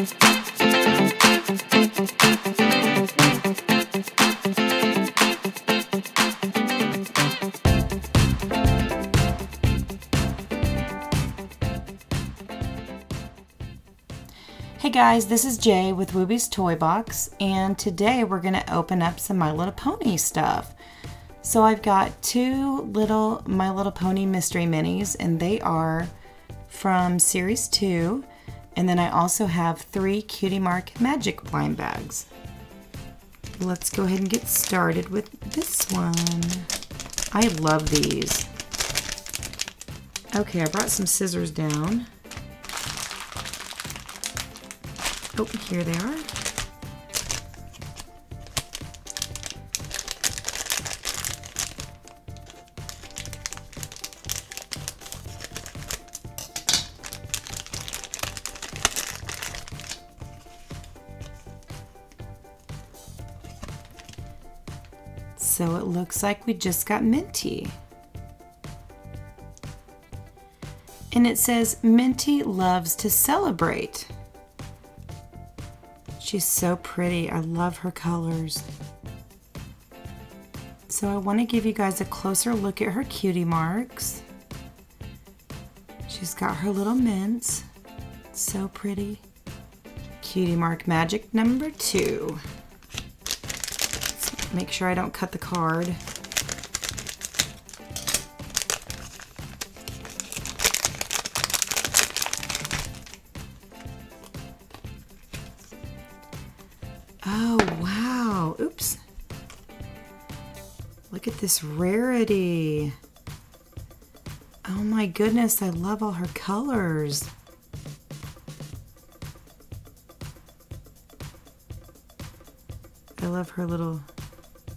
Hey guys, this is Jay with Wooby's Toy Box, and today we're going to open up some My Little Pony stuff. So I've got two little My Little Pony Mystery Minis, and they are from Series 2, and then I also have three Cutie Mark Magic blind bags. Let's go ahead and get started with this one. I love these. Okay, I brought some scissors down. Oh, here they are. So it looks like we just got Minty. And it says Minty loves to celebrate. She's so pretty. I love her colors. So I want to give you guys a closer look at her cutie marks. She's got her little mints. So pretty. Cutie mark magic number two. Make sure I don't cut the card. Oh, wow. Oops. Look at this rarity. Oh my goodness, I love all her colors. I love her little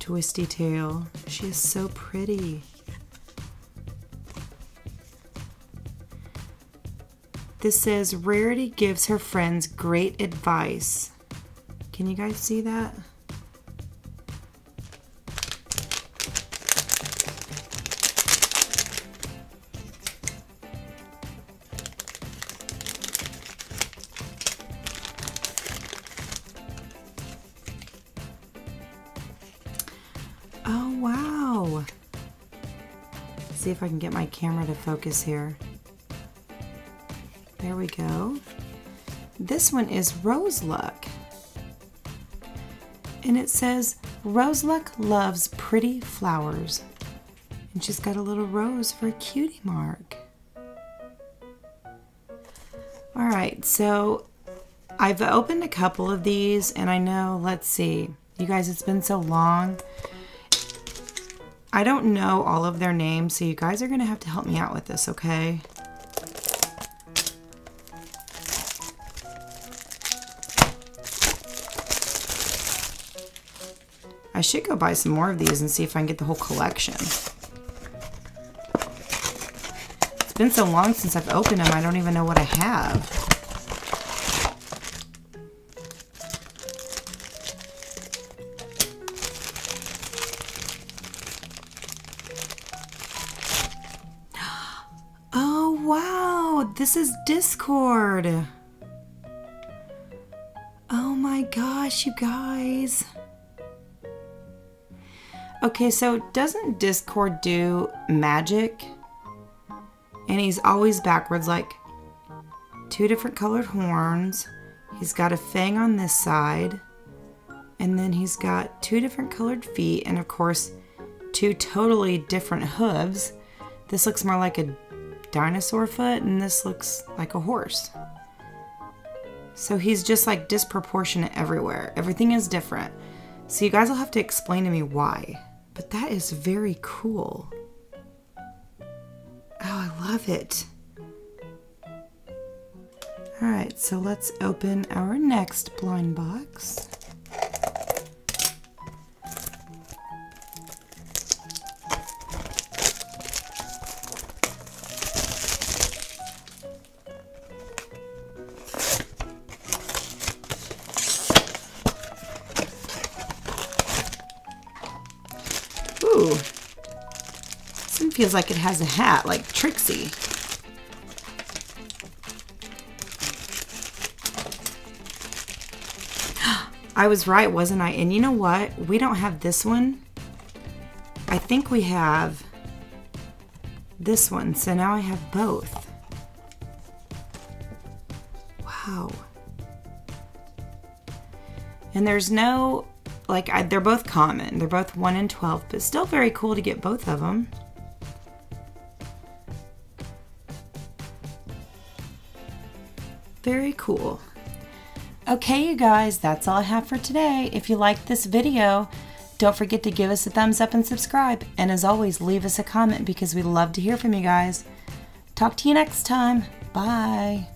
twisty tail. She is so pretty. This says Rarity gives her friends great advice. Can you guys see that? See if I can get my camera to focus here. There we go. This one is Roseluck. And it says, Roseluck loves pretty flowers. And she's got a little rose for a cutie mark. All right, so I've opened a couple of these and I know, let's see, you guys, it's been so long. I don't know all of their names, so you guys are gonna have to help me out with this, okay? I should go buy some more of these and see if I can get the whole collection. It's been so long since I've opened them, I don't even know what I have. This is Discord. Oh my gosh, you guys. Okay, so doesn't Discord do magic? And he's always backwards, like two different colored horns. He's got a fang on this side. And then he's got two different colored feet. And of course, two totally different hooves. This looks more like a dinosaur foot, and this looks like a horse. So he's just like disproportionate everywhere. Everything is different. So you guys will have to explain to me why. But that is very cool. Oh, I love it. All right, so let's open our next blind box. Feels like it has a hat, like Trixie. I was right, wasn't I? And you know what? We don't have this one. I think we have this one. So now I have both. Wow. And there's no, like, I, they're both common. They're both 1 in 12, but still very cool to get both of them. Very cool. Okay, you guys, that's all I have for today. If you liked this video, don't forget to give us a thumbs up and subscribe. And as always, leave us a comment because we love to hear from you guys. Talk to you next time. Bye.